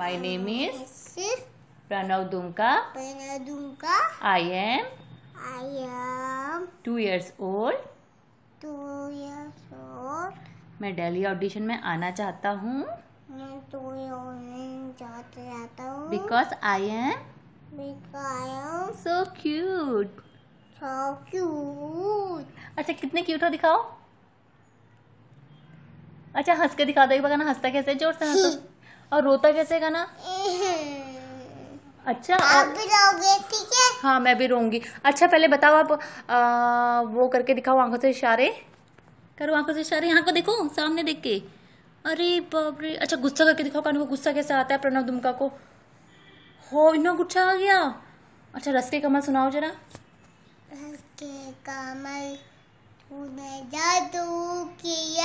My name is Pranav Dumka. Pranav Dumka. I am. I am. Two years old. Two years old. मैं Delhi audition में आना चाहता हूँ because I am कितने cute हो दिखाओ अच्छा हंस के दिखा दो एक बार ना हंसता कैसे ज़ोर से हंसता और रोता कैसे गाना? अच्छा आप और भी रहोगे ठीक है? हाँ मैं भी रोऊँगी। अच्छा पहले बताओ आप आ, वो करके दिखाओ आँखों से इशारे। करो आँखों से इशारे यहाँ को देखो सामने देख के। अरे बाप रे अच्छा गुस्सा करके दिखाओ कानू को गुस्सा कैसे आता है प्रणव दुमका को। हो इतना गुस्सा आ गया। अच्छा रस के कमल सुनाओ जरा। के कमल जादू किया।